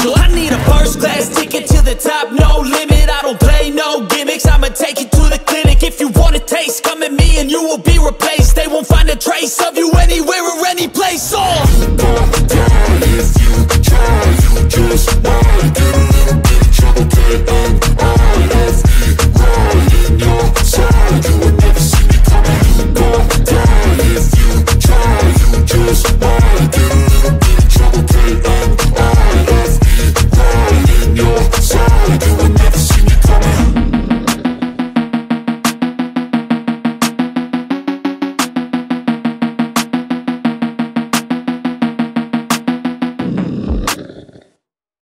potential. I need a first class ticket to the top, no limit. I don't play no gimmicks. I'ma take you to the clinic. If you want a taste, come at me and you will be replaced. They won't find a trace of you anywhere or any place. Oh.